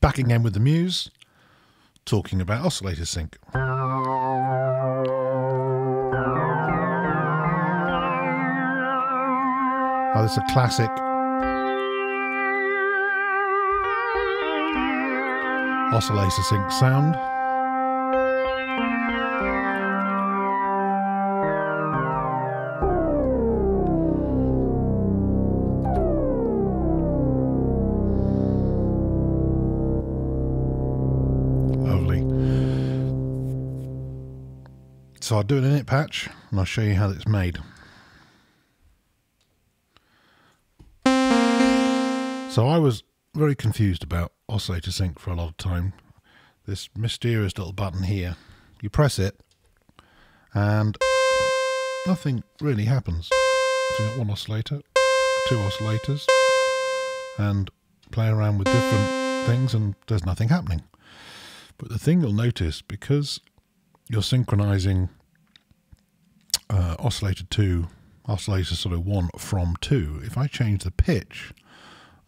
Back again with the Muse, talking about oscillator sync. Oh, this is a classic oscillator sync sound. So I'll do an init patch and I'll show you how it's made. So I was very confused about oscillator sync for a lot of time. This mysterious little button here, you press it and nothing really happens. So you got one oscillator, two oscillators, and play around with different things and there's nothing happening. But the thing you'll notice, because you're synchronizing oscillator 2, oscillator sort of 1 from 2, if I change the pitch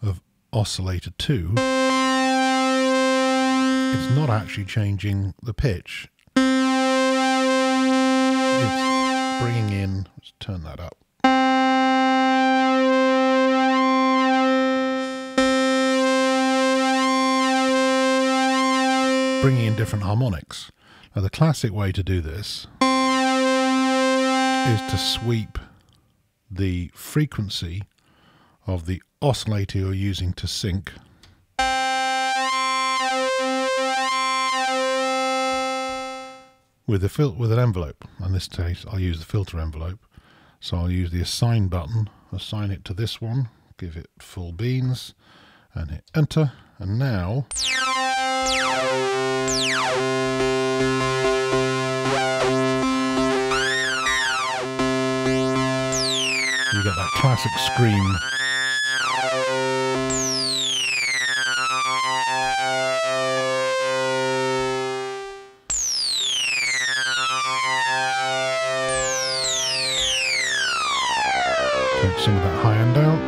of oscillator 2, it's not actually changing the pitch. It's bringing in, let's turn that up. Bringing in different harmonics. Now, the classic way to do this is to sweep the frequency of the oscillator you're using to sync with a fil- with an envelope. In this case, I'll use the filter envelope. So I'll use the assign button, assign it to this one, give it full beans, and hit enter. And now you get that classic scream. Focusing that high end out.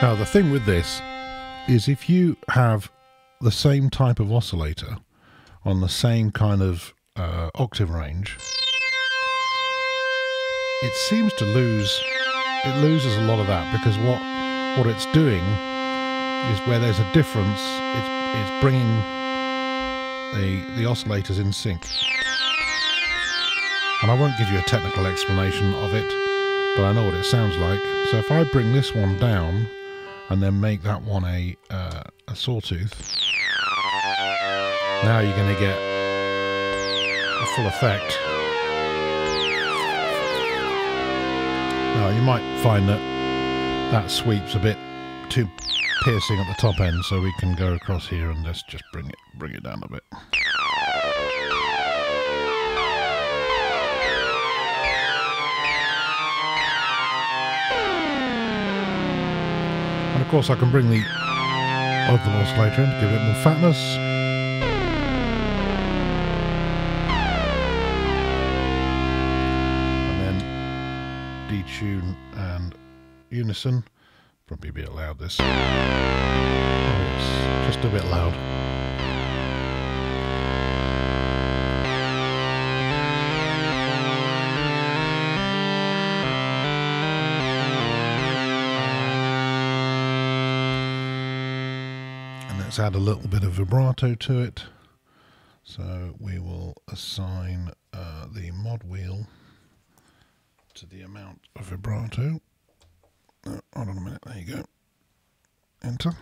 Now, the thing with this is if you have the same type of oscillator on the same kind of uh, octave range, it seems to lose. It loses a lot of that because what what it's doing is where there's a difference. It's it's bringing the the oscillators in sync. And I won't give you a technical explanation of it, but I know what it sounds like. So if I bring this one down and then make that one a uh, a sawtooth, now you're going to get a full effect. Now you might find that that sweep's a bit too piercing at the top end, so we can go across here and let's just bring it bring it down a bit. And of course I can bring the other oscillator in to give it more fatness. And then detune and unison. Probably a bit loud this. Oh, it's just a bit loud. Let's add a little bit of vibrato to it. So we will assign uh, the mod wheel to the amount of vibrato. Oh, hold on a minute, there you go. Enter.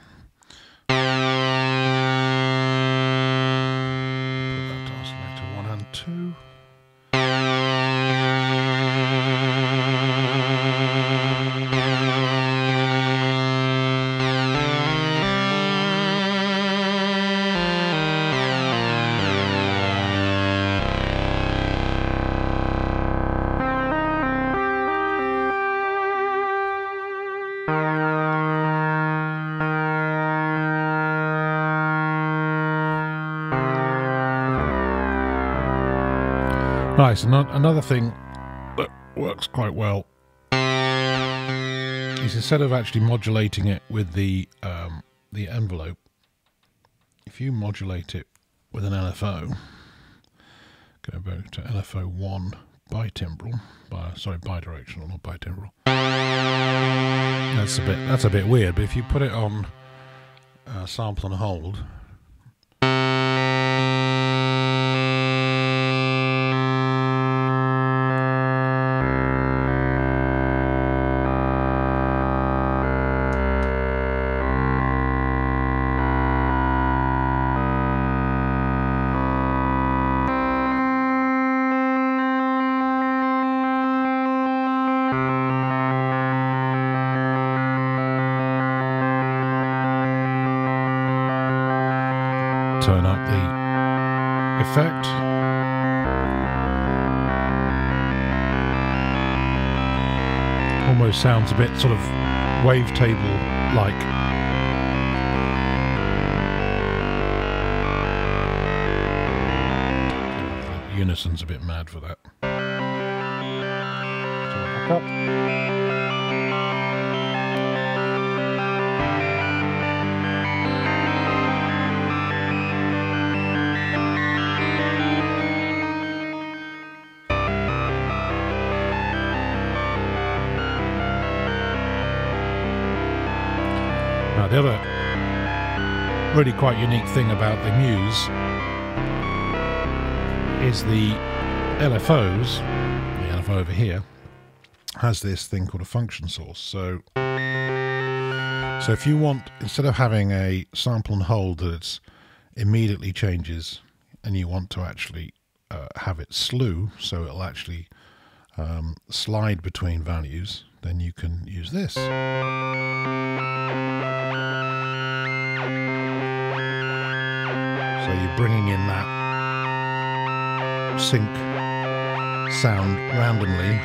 Nice. And ano- another thing that works quite well is instead of actually modulating it with the um, the envelope, if you modulate it with an LFO, go back to LFO one bitimbral, bi, sorry bidirectional, not bitimbral. That's a bit that's a bit weird, but if you put it on uh, sample and hold, turn up the effect. Almost sounds a bit sort of wavetable like. Unison's a bit mad for that. Back up. the other really quite unique thing about the Muse is the LFOs, the LFO over here, has this thing called a function source. So, so if you want, instead of having a sample and hold that immediately changes, and you want to actually uh, have it slew, so it'll actually um, slide between values, then you can use this. So you're bringing in that sync sound randomly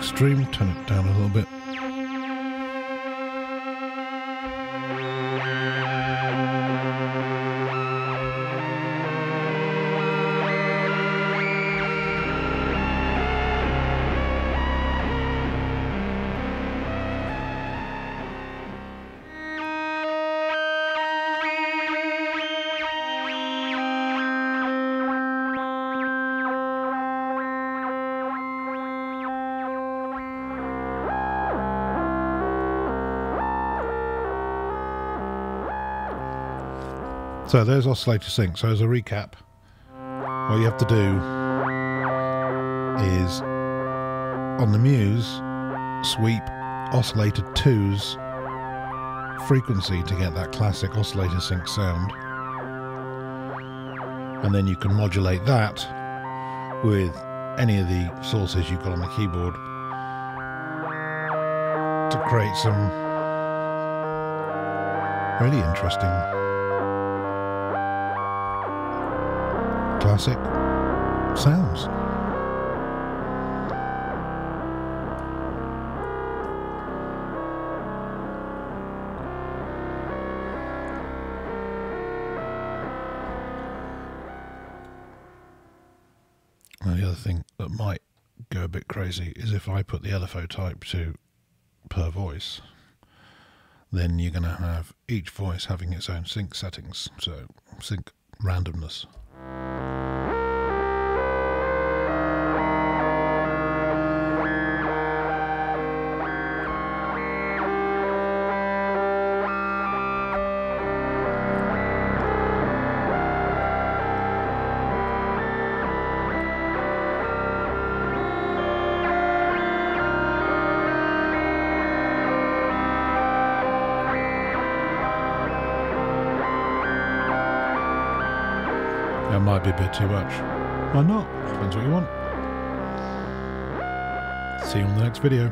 extreme, turn it down a little bit. So there's oscillator sync. So as a recap, what you have to do is on the Muse, sweep oscillator 2's frequency to get that classic oscillator sync sound. And then you can modulate that with any of the sources you've got on the keyboard to create some really interesting classic sounds. Now the other thing that might go a bit crazy is if I put the LFO type to per voice, then you're going to have each voice having its own sync settings, so sync randomness. That might be a bit too much. Why not? Depends what you want. See you on the next video.